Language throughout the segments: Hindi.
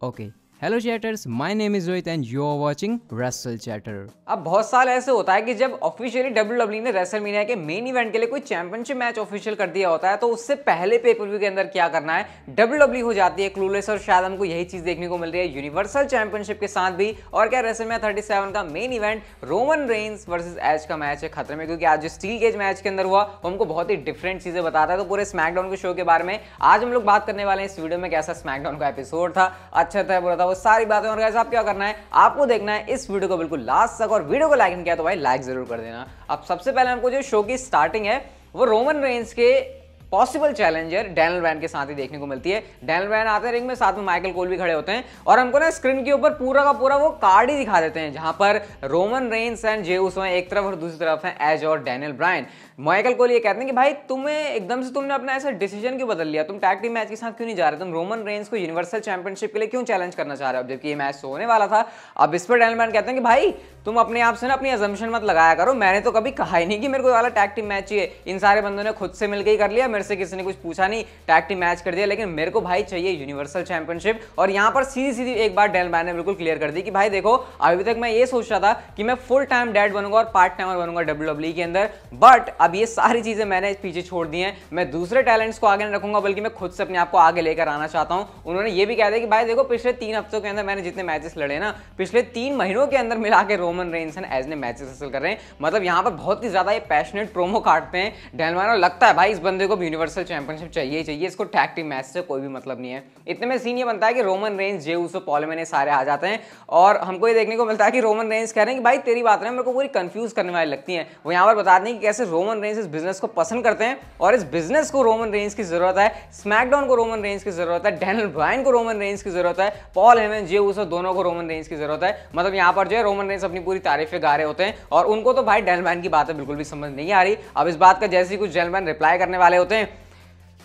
Okay. Hello chatters my name is Rohit and you are watching Wrestle Chatter अब बहुत साल ऐसे होता है कि जब ऑफिशियली डब्ल्यू डब्ल्यू ने रेसल मीनिया के मेन इवेंट के लिए कोई चैंपियनशिप मैच ऑफिशियल कर दिया होता है तो उससे पहले व्यू के अंदर क्या करना है? डब्ल्यू डब्ल्यू हो जाती है क्लूलेस और शायद हमको यही चीज़ देखने को मिल रही है यूनिवर्सल चैंपियनशिप के साथ भी, और क्या रेसल मीनिया थर्टी का main event Roman Reigns versus Edge का मैच है खतरे में, क्योंकि आज जो स्टील गेज मैच के अंदर हुआ हमको बहुत ही डिफरेंट चीज़ें बताता है। तो पूरे स्मैकडाउन के शो के बारे में आज हम लोग बात करने वाले हैं इस वीडियो में, कैसा स्मैकडाउन का एपिसोड था अच्छा था, बुरा था वो सारी बातें और आप क्या करना है? आपको देखना है इस वीडियो को बिल्कुल लास्ट तक और वीडियो को लाइक नहीं किया तो भाई लाइक ज़रूर कर देना। अब सबसे पहले हमको जो शो की स्टार्टिंग है, वो रोमन रेंज के पॉसिबल चैलेंजर डैनल वैन के साथ ही देखने को मिलती है। डैनल वैन आते हैं रिंग में साथ में माइकल कोल भी खड़े होते हैं और हमको ना स्क्रीन के ऊपर पूरा का पूरा वो कार्ड ही दिखा देते हैं, जहाँ पर रोमन रेंस एंड जे उसमें एक तरफ़ और दूसरी तरफ़ है एज और डैनियल ब्रायन माइकल कोल ये कहते हैं कि भाई, तुम्हें एकदम से तुमने अपना ऐसा डिसीज़न क्यों बदल लिया? तुम टैग टीम मैच के साथ क्यों नहीं जा रहे? तुम रोमन रेंस को यूनिवर्सल चैंपियनशिप के लिए क्यों चैलेंज करना चाह रहे हो? जबकि ये मैच होने वाला था। अब इस पर डैनल कहते हैं कि भाई, तुम अपने आप से ना अपनी एजम्पन मत लगाया करो। मैंने तो कभी कहा ही नहीं कि मेरे को वाला टैग टीम मैच चाहिए। इन सारे बंदों ने खुद से मिलकर ही कर लिया मेरे से किसी ने कुछ पूछा नहीं टैग टीम मैच कर दिया, लेकिन मेरे को भाई चाहिए यूनिवर्सल चैंपियनशिप और यहाँ पर सीधी सीधी एक बार डेल मैन ने बिल्कुल क्लियर कर दी कि भाई देखो, अभी तक मैं ये सोच रहा था कि मैं फुल टाइम डैड बनूँगा और पार्ट टाइमर बनूँगा डब्ल्यू डब्ल्यू के अंदर बट अब ये सारी चीज़ें मैंने पीछे छोड़ दी हैं। मैं दूसरे टैलेंट्स को आगे नहीं रखूँगा, बल्कि मैं खुद से अपने आप को आगे लेकर आना चाहता हूँ। उन्होंने ये भी कह दिया कि भाई देखो, पिछले तीन हफ्तों के अंदर मैंने जितने मैचेस लड़े ना, पिछले तीन महीनों के अंदर मिला के रोमन रेंस एज ने मैचेस हासिल कर रहे हैं। मतलब यहाँ पर बहुत ही ज़्यादा ये पैशनेट प्रोमो काटते हैं डेलमानो लगता है भाई इस बंदे को यूनिवर्सल चैंपियनशिप चाहिए चाहिए, इसको टैग टीम मैच से कोई भी मतलब नहीं है। इतने में सीन ये बनता है कि रोमन रेंज जे उसो पॉलमेने सारे आ जाते हैं और हमको ये देखने को मिलता है कि रोमन रेंज कह रहे हैं कि भाई, तेरी बात है मेरे को पूरी कंफ्यूज करने वाली लगती है। वो यहाँ पर बता दें कि कैसे रोमन रेंज इस बिज़नेस को पसंद करते हैं और इस बिज़नेस को रोमन रेंज की ज़रूरत है। स्मैकडाउन को रोमन रेंज की ज़रूरत है डैनल ब्राइन को रोमन रेंज की ज़रूरत है पॉल हेमन जे उसो दोनों को रोमन रेंज की ज़रूरत है। मतलब यहाँ पर जो है रोमन रेंज अपनी पूरी तारीफें गा रहे होते हैं और उनको तो भाई डेलमैन की बातें बिल्कुल भी समझ नहीं आ रही। अब इस बात का जैसे ही कुछ डेलमैन रिप्लाई करने वाले होते हैं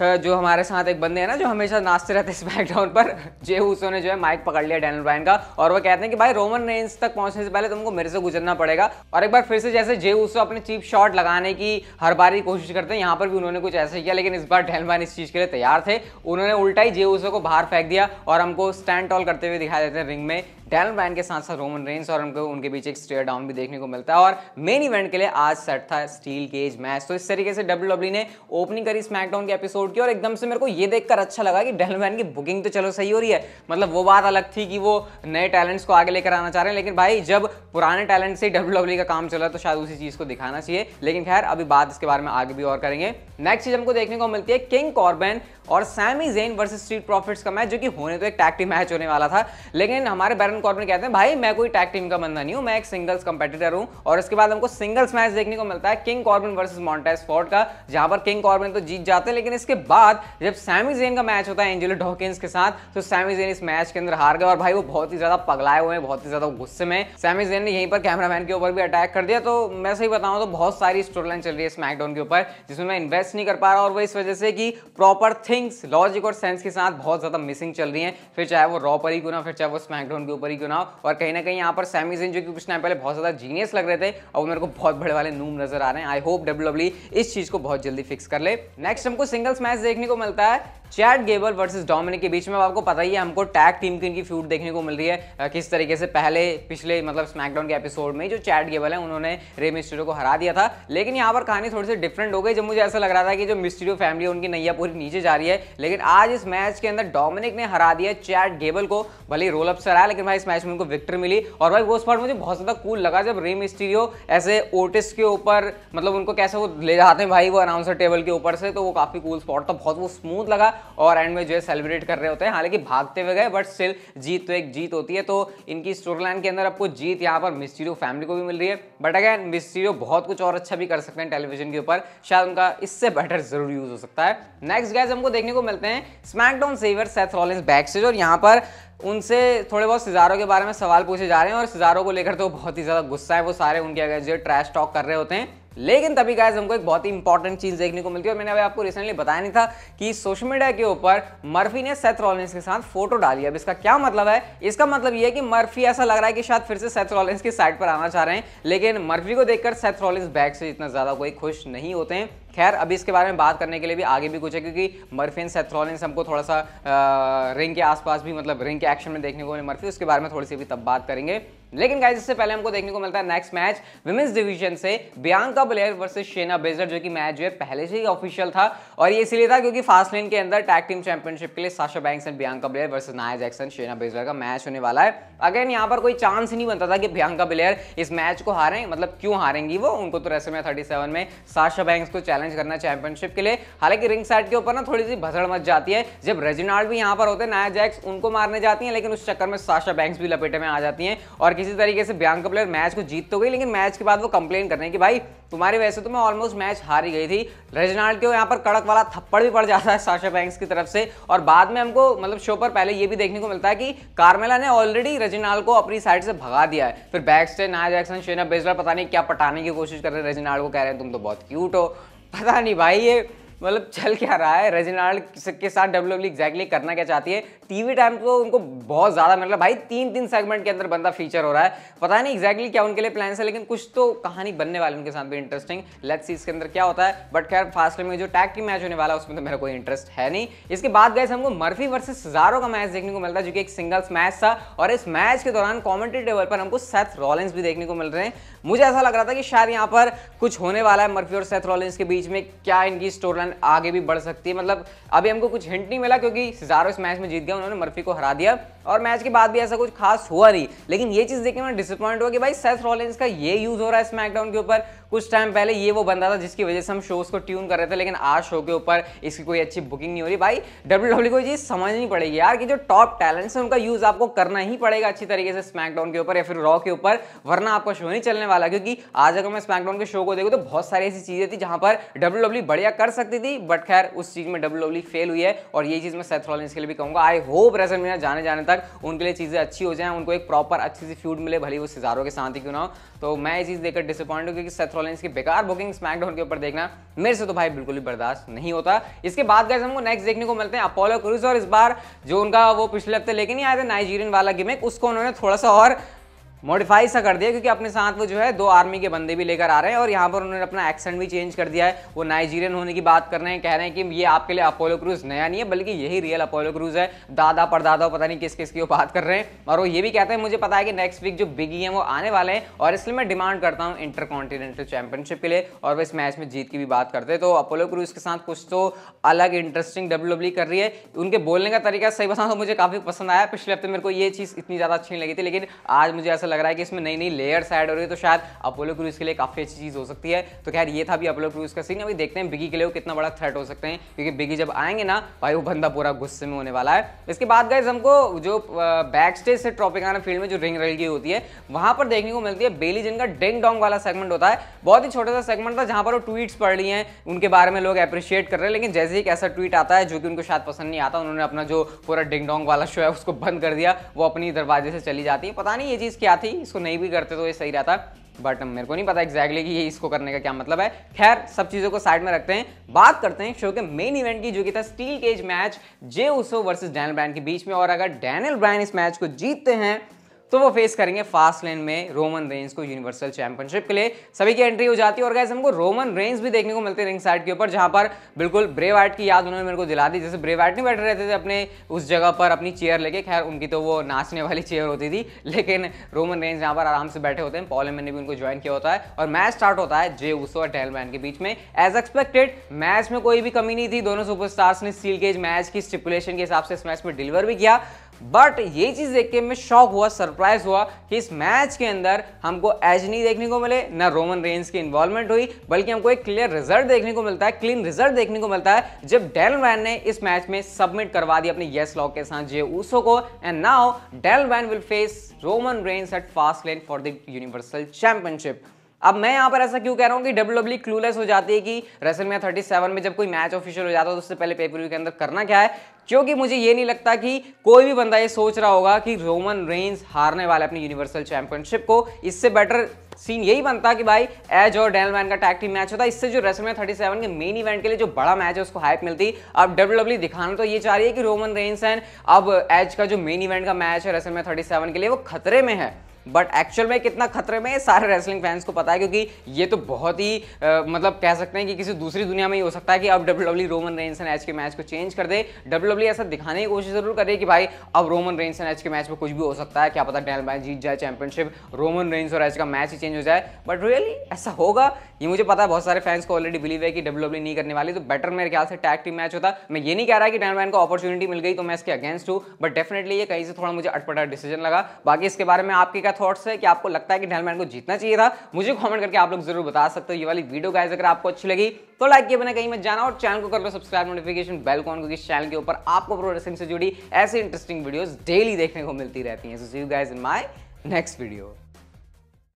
जो हमारे साथ एक बंदे हैं ना, जो हमेशा नाचते रहते हैं स्मैकडाउन पर, जे उसो ने जो है माइक पकड़ लिया डैनल ब्रायन का, और वो कहते हैं कि भाई रोमन रेंज तक पहुँचने से पहले तुमको मेरे से गुजरना पड़ेगा। और एक बार फिर से जैसे जे उसो अपने चीप शॉट लगाने की हर बार ही कोशिश करते हैं, यहाँ पर भी उन्होंने कुछ ऐसा किया, लेकिन इस बार डैनल ब्रायन इस चीज़ के लिए तैयार थे। उन्होंने उल्टा ही जे उसो को बाहर फेंक दिया, और हमको स्टैंड टॉल करते हुए दिखाई देते हैं रिंग में। डैनल ब्रायन के साथ साथ रोमन रेंस और उनको, उनके बीच एक स्टेयर डाउन भी देखने को मिलता है। और मेन इवेंट के लिए आज सेट था स्टील केज मैच। तो इस तरीके से डब्ल्यू डब्ल्यू ने ओपनिंग करी स्मैकडाउन के एपिसोड की और एकदम से मेरे को ये देखकर अच्छा लगा कि डैनल ब्रायन की बुकिंग तो चलो सही हो रही है। मतलब वो बात अलग थी कि वो नए टैलेंट्स को आगे लेकर आना चाह रहे हैं, लेकिन भाई जब पुराने टैलेंट से डब्ल्यू डब्ल्यू का काम चला तो शायद उसी चीज़ को दिखाना चाहिए। लेकिन खैर, अभी बात इसके बारे में आगे भी और करेंगे। नेक्स्ट चीज़ हमको देखने को मिलती है किंग कॉर्बेन और Sami Zayn versus Street Profits का मैच, जो कि होने तो एक टैग टीम मैच होने वाला था। लेकिन हमारे बैरन कॉर्बन कहते हैं, भाई, मैं कोई टैग टीम का बंदा नहीं हूँ, मैं एक सिंगल्स कंपेटिटर हूँ। और उसके बाद हमको सिंगल्स मैच देखने को मिलता है King Corbin versus Montez Ford का, जहाँ पर किंग कॉर्बन तो जीत जाते हैं, लेकिन इसके बाद जब सैमी जेन का मैच होता है एंजेलो डॉकिंस के साथ तो सैमी जेन इस मैच के अंदर हार गए और भाई वो बहुत ही ज़्यादा पगलाए हुए हैं, बहुत ही ज़्यादा गुस्से में सैमी जेन ने यहीं पर कैमरामैन के ऊपर भी अटैक कर दिया तो मैं सही बताऊँ तो बहुत सारी स्टोरी लाइन चल रही है स्मैकडाउन के ऊपर, जिसमें मैं इन्वेस्ट नहीं कर पा रहा और वो इस वजह से कि प्रॉपर थिंग्स लॉजिक और सेंस के साथ बहुत ज़्यादा मिसिंग चल रही है। फिर चाहे वो रॉ पर ही क्यों ना फिर चाहे वो स्मैकडाउन के ऊपर ही क्यों ना और कहीं ना कहीं यहाँ पर सैमी जिन जो कि कुछ टाइम पहले बहुत ज़्यादा जीनियस लग रहे थे और वो मेरे को बहुत बड़े वाले नूम नज़र आ रहे हैं। आई होप डब्ल्यू इस चीज़ को बहुत जल्दी फिक्स कर ले। नेक्स्ट हमको सिंगल्स मैच देखने को मिलता है। चैट गेबल वर्सेस डोमिनिक के बीच में आपको पता ही है, हमको टैग टीम की इनकी फ्यूड देखने को मिल रही है किस तरीके से पहले, पिछले मतलब स्मैकडाउन के एपिसोड में जो चैट गेबल है, उन्होंने रे मिस्टीरियो को हरा दिया था। लेकिन यहाँ पर कहानी थोड़ी सी डिफरेंट हो गई, जब मुझे ऐसा लग रहा था कि जो मिस्टीरियो फैमिली है, उनकी नैया पूरी नीचे जा रही है। लेकिन आज इस मैच के अंदर डोमिनिक ने हरा दिया चैट गेबल को। भले रोल अप से हराया, लेकिन भाई इस मैच में उनको विक्टर मिली। और भाई वो स्पॉट मुझे बहुत ज़्यादा कूल लगा, जब रे मिस्टीरियो ऐसे ओटिस के ऊपर मतलब उनको कैसे वो ले जाते हैं भाई वो अनाउंसर टेबल के ऊपर से तो वो काफ़ी कूल स्पॉट था, बहुत वो स्मूथ लगा। और एंड में जो है सेलिब्रेट कर रहे होते हैं। हालाँकि भागते हुए गए बट स्टिल जीत तो एक जीत होती है। तो इनकी स्टोरी लाइन के अंदर आपको जीत यहाँ पर मिस्टीरियो फैमिली को भी मिल रही है। बट अगैन मिस्टीरियो बहुत कुछ और अच्छा भी कर सकते हैं टेलीविज़न के ऊपर। शायद उनका इससे बेटर ज़रूर यूज़ हो सकता है। नेक्स्ट गैस हमको देखने को मिलते हैं SmackDown saviour Seth Rollins back से और यहाँ पर उनसे थोड़े बहुत सिजारों के बारे में सवाल पूछे जा रहे हैं और सिजारों को लेकर तो बहुत ही ज़्यादा गुस्सा है वो सारे उनके अगर जो ट्रैश टॉक कर रहे होते हैं। लेकिन तभी गाइस हमको एक बहुत ही इंपॉर्टेंट चीज़ देखने को मिलती है और मैंने अभी आपको रिसेंटली बताया नहीं था कि सोशल मीडिया के ऊपर मर्फी ने सेथ रॉलिंस के साथ फ़ोटो डाली अब इसका क्या मतलब है? इसका मतलब यह है कि मर्फी ऐसा लग रहा है कि शायद फिर से सेथ रॉलिंस की साइड पर आना चाह रहे हैं, लेकिन मर्फी को देखकर सेथ रॉलिंस बैक से इतना ज़्यादा कोई खुश नहीं होते हैं। खैर, अभी इसके बारे में बात करने के लिए भी आगे भी कुछ है, क्योंकि मर्फिन सेथ्रोलिन हमको थोड़ा सा रिंग के आसपास भी मतलब रिंग के एक्शन में देखने को मिले मर्फी, उसके बारे में थोड़ी सी भी तब बात करेंगे। लेकिन गाइस इससे पहले हमको देखने को मिलता है नेक्स्ट मैच विमेंस डिवीज़न से Bianca Belair versus Shayna Baszler जो कि मैच जो है पहले से ही ऑफिशियल था। और ये इसलिए था क्योंकि फास्ट लेन के अंदर टैग टीम चैंपियनशिप के लिए Sasha Banks and Bianca Belair versus Nia Jax Shayna Baszler का मैच होने वाला है। अगेन यहाँ पर कोई चांस ही नहीं बनता था कि बियांका ब्लेयर इस मैच को हारें मतलब क्यों हारेंगी वो? उनको तो रेसलमेनिया 37 में साशा बैंक्स को चैलेंज करना चैंपियनशिप के लिए। हालाँकि रिंग साइड के ऊपर ना थोड़ी सी भसड़ मच जाती है। जब रेजिनाल्ड भी यहाँ पर होते हैं नाया जैक्स उनको मारने जाती है, लेकिन उस चक्कर में साशा बैंक्स भी लपेटे में आ जाती है। और किसी तरीके से बियांका प्लेयर मैच को जीत तो गई, लेकिन मैच के बाद वो कंप्लेन कर रहे हैं कि भाई, तुम्हारी वजह से तो मैं ऑलमोस्ट मैच हार ही गई थी। रेजनाल्ड के यहाँ पर कड़क वाला थप्पड़ भी पड़ जाता है साशा बैंक्स की तरफ़ से। और बाद में हमको मतलब शो पर पहले ये भी देखने को मिलता है कि कार्मेला ने ऑलरेडी रेजिनाल को अपनी साइड से भगा दिया है। फिर backstage Nia Jax, Shayna Baszler, पता नहीं क्या पटाने की कोशिश कर रहे हैं। रेजिनाल को कह रहे हैं, तुम तो बहुत क्यूट हो। पता नहीं भाई, ये मतलब चल क्या रहा है? रेजिनाल्ड के साथ डब्ल्यू एग्जैक्टली करना क्या चाहती है? टीवी टाइम तो उनको बहुत ज़्यादा मतलब भाई तीन तीन सेगमेंट के अंदर बंदा फीचर हो रहा है। पता नहीं एक्जैक्टली क्या उनके लिए प्लान है, लेकिन कुछ तो कहानी बनने वाली उनके साथ भी इंटरेस्टिंग लेट्स सी इसके अंदर क्या होता है। बट खैर फास्ट में जो टैग टीम मैच होने वाला है, उसमें तो मेरा कोई इंटरेस्ट है नहीं। इसके बाद गए हमको मर्फी वर्सेस जारो का मैच देखने को मिलता है, जो कि एक सिंगल्स मैच था। और इस मैच के दौरान कॉमेंट्री टेबल पर हमको सेथ रॉलेंस भी देखने को मिल रहे हैं। मुझे ऐसा लग रहा था कि शायद यहाँ पर कुछ होने वाला है मर्फी और सेथ रॉलेंस के बीच में। क्या इनकी स्टोरी लाइन आगे भी बढ़ सकती है। मतलब अभी हमको कुछ हिंट नहीं मिला क्योंकि सिजारो इस मैच में जीत गया, उन्होंने मर्फी को हरा दिया और मैच के बाद भी ऐसा कुछ खास हुआ नहीं। लेकिन ये चीज़ देखिए मैं डिसअपॉइंट हुआ कि भाई सेथ रॉलिंस का ये यूज़ हो रहा है स्मैकडाउन के ऊपर। कुछ टाइम पहले ये वो बंदा था जिसकी वजह से हम शोज़ को ट्यून कर रहे थे, लेकिन आज शो के ऊपर इसकी कोई अच्छी बुकिंग नहीं हो रही। भाई डब्ल्यू डब्ल्यू को चीज़ समझनी पड़ेगी यार कि जो टॉप टैलेंट्स है उनका यूज़ आपको करना ही पड़ेगा अच्छी तरीके से स्मैकडाउन के ऊपर या फिर रॉ के ऊपर, वरना आपका शो नहीं चलने वाला। क्योंकि आज अगर मैं स्मैकडाउन के शो को देखूँ तो बहुत सारी ऐसी चीज़ें थी जहाँ पर डब्ल्यू डब्ल्यू बढ़िया कर सकती थी बट खैर उस चीज़ में डब्ल्यू डब्ल्यू फेल हुई है और ये चीज़ मैं सेथ के लिए भी कहूँगा। आई होप रेसलमेनिया जाने जाने तक उनके लिए चीज़ें अच्छी हो जाए, उनको एक प्रॉपर अच्छी सी फ्यूड मिले, भले वो सिजारों के साथ ही क्यों ना हो। तो मैं ये चीज़ देखकर डिसअपॉइंट हूँ, क्योंकि सेथ रॉलिंस की बेकार बुकिंग स्मैकडाउन के ऊपर देखना मेरे से तो भाई बिल्कुल भी बर्दाश्त नहीं होता। इसके बाद गए हमको नेक्स्ट देखने को मिलते हैं अपोलो क्रूज और इस बार जो उनका वो पिछले हफ़्ते लेके नहीं आए थे नाइजीरियन वाला गिमिक उसको उन्होंने थोड़ा सा और मॉडिफाई सा कर दिया क्योंकि अपने साथ वो जो है दो आर्मी के बंदे भी लेकर आ रहे हैं और यहाँ पर उन्होंने अपना एक्सेंट भी चेंज कर दिया है। वो नाइजीरियन होने की बात कर रहे हैं, कह रहे हैं कि ये आपके लिए अपोलो क्रूज नया नहीं है, बल्कि यही रियल अपोलो क्रूज है। दादा परदादा पता नहीं किस किस की वो बात कर रहे हैं। और वो ये भी कहते हैं, मुझे पता है कि नेक्स्ट वीक जो बिगी है वो आने वाले हैं और इसलिए मैं डिमांड करता हूँ इंटर कॉन्टिनेंटल चैंपियनशिप के लिए और वो इस मैच में जीत की भी बात करते हैं। तो अपोलो क्रूज के साथ कुछ तो अलग इंटरेस्टिंग डब्ल्यू कर रही है। उनके बोलने का तरीका सही बताऊँ तो मुझे काफ़ी पसंद आया। पिछले हफ़्ते मेरे को ये चीज़ इतनी ज़्यादा अच्छी नहीं लगी थी, लेकिन आज मुझे ऐसा लग रहा है कि इसमें नई नई लेयर्स ऐड हो रही है तो शायद अपोलो क्रूज के लिए काफ़ी अच्छी चीज़ हो सकती है। तो खैर, ये था भी अपोलो क्रूज का सीन अभी देखते हैं बिगी के लिए वो कितना बड़ा थ्रेट हो सकते हैं, क्योंकि बिगी जब आएँगे ना, भाई वो बंदा पूरा गुस्से में होने वाला है। इसके बाद गए हमको जो बैक स्टेज से ट्रॉपिकाना फ़ील्ड में जो रिंग रेल होती है, वहाँ पर देखने को मिलती है बेली जिनका डेंग डोंग वाला सेगमेंट होता है। बहुत ही छोटा सा सेगमेंट था, जहाँ पर वो ट्वीट्स पढ़ रही हैं, उनके बारे में लोग अप्रिशिएट कर रहे हैं, लेकिन जैसे ही ऐसा ट्वीट आता है, जो कि उनको शायद पसंद नहीं आता, उन्होंने अपना जो पूरा डिंग डोंग वाला शो है, उसको बंद कर दिया, वो अपनी दरवाजे से चली जाती है। पता नहीं ये चीज़ क्या थी, इसको नहीं भी करते तो ये सही रहता। बट मेरे को नहीं पता एग्जैक्टली कि ये इसको करने का क्या मतलब है। खैर, सब चीज़ों को साइड में रखते हैं। बात करते हैं शो के मेन इवेंट की, जो कि था steel cage match Jey Uso versus Daniel Bryan के बीच में। और अगर डैनियल ब्रायन इस मैच को जीतते हैं तो वो फेस करेंगे फास्ट लेन में रोमन रेंज को यूनिवर्सल चैंपियनशिप के लिए। सभी की एंट्री हो जाती है और गैस हमको रोमन रेंज भी देखने को मिलते हैं रिंग साइड के ऊपर, जहाँ पर बिल्कुल ब्रे वाइट की याद उन्होंने मेरे को दिला दी। जैसे ब्रे वाइट नहीं बैठे रहते थे अपने उस जगह पर, अपनी चेयर लेके। खैर, उनकी तो वो नाचने वाली चेयर होती थी, लेकिन रोमन रेंज यहाँ पर आराम से बैठे होते हैं। पॉल ने भी उनको ज्वाइन किया होता है और मैच स्टार्ट होता है जे उसो और टेलमैन के बीच में। एज एक्सपेक्टेड मैच में कोई भी कमी नहीं थी। दोनों सुपरस्टार्स ने स्टील केज मैच की स्टिपुलेशन के हिसाब से इस मैच में डिलीवर भी किया। बट ये चीज़ देख के मैं शॉक हुआ सरप्राइज़ हुआ कि इस मैच के अंदर हमको एज नहीं देखने को मिले, ना रोमन रेंज की इन्वॉल्वमेंट हुई, बल्कि हमको एक क्लियर रिज़ल्ट देखने को मिलता है क्लीन रिज़ल्ट देखने को मिलता है, जब डेल वैन ने इस मैच में सबमिट करवा दिया अपने येस लॉक के साथ जे ऊसो को and now Daniel van will face Roman Reigns at Fastlane for the Universal Championship अब मैं यहाँ पर ऐसा क्यों कह रहा हूँ कि डब्ल्यू डब्ल्यू क्लूलेस हो जाती है कि रेसल में थर्टी सेवन में जब कोई मैच ऑफिशियल हो जाता है तो उससे पहले पेपर के अंदर करना क्या है? क्योंकि मुझे ये नहीं लगता कि कोई भी बंदा ये सोच रहा होगा कि रोमन रेंज हारने वाला अपनी यूनिवर्सल चैंपियनशिप को, इससे बेटर सीन यही बनता कि भाई एज और डेलमैन का टैग टीम मैच होता। इससे जो रेसलमेनिया 37 के मेन इवेंट के लिए जो बड़ा मैच है, उसको हाइप मिलती। अब डब्ल्यू डब्ल्यू दिखाना तो ये चाह रही है कि रोमन रेंस एंड अब एज का जो मेन इवेंट का मैच है रेसलमेनिया 37 के लिए, वो खतरे में है। बट एक्चुअल में कितना खतरे में सारे रेसलिंग फैंस को पता है क्योंकि ये तो बहुत ही आ, मतलब कह सकते हैं कि किसी दूसरी दुनिया में ही हो सकता है कि अब W W Roman Reigns and Edge के मैच को चेंज कर दे। डब्ल्यू डब्ल्यू ऐसा दिखाने की कोशिश ज़रूर करे कि भाई अब रोमन रेंस एंड एच के मैच में कुछ भी हो सकता है क्या पता डैल मैच जीत जाए चैंपियनशिप रोमन रेंस और एच का मैच ही चेंज हो जाए। बट रियली ऐसा होगा। ये मुझे पता है बहुत सारे फैंस को ऑलरेडी बिलीव है कि डब्ल्यू डब्ल्यू नहीं करने वाली तो बेटर मेरे ख्याल से टैग टीम मैच होता। मैं ये नहीं कह रहा कि डैन को अपॉर्चुनिटी मिल गई तो मैं इसके अगेंस्ट हूँ बट डेफिनेटली ये कहीं से थोड़ा मुझे अटपटा डिसीज़न लगा। बाकी इसके बारे में आपके क्या थॉट्स है कि आपको लगता है कि डेलमैन को जीतना चाहिए था। मुझे कॉमेंट करके आप लोग ज़रूर बता सकते हो। ये वाली वीडियो गाइज़ अगर आपको अच्छी लगी तो लाइक किए बना कहीं मत जाना और चैनल को कर लो सब्सक्राइब नोटिफिकेशन बेल कॉन क्योंकि चैनल के ऊपर आपको प्रो रेसलिंग से जुड़ी ऐसी इंटरेस्टिंग वीडियोस डेली देखने को मिलती रहती है। Next video